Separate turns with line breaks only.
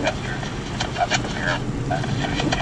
Westminster.
I'm here.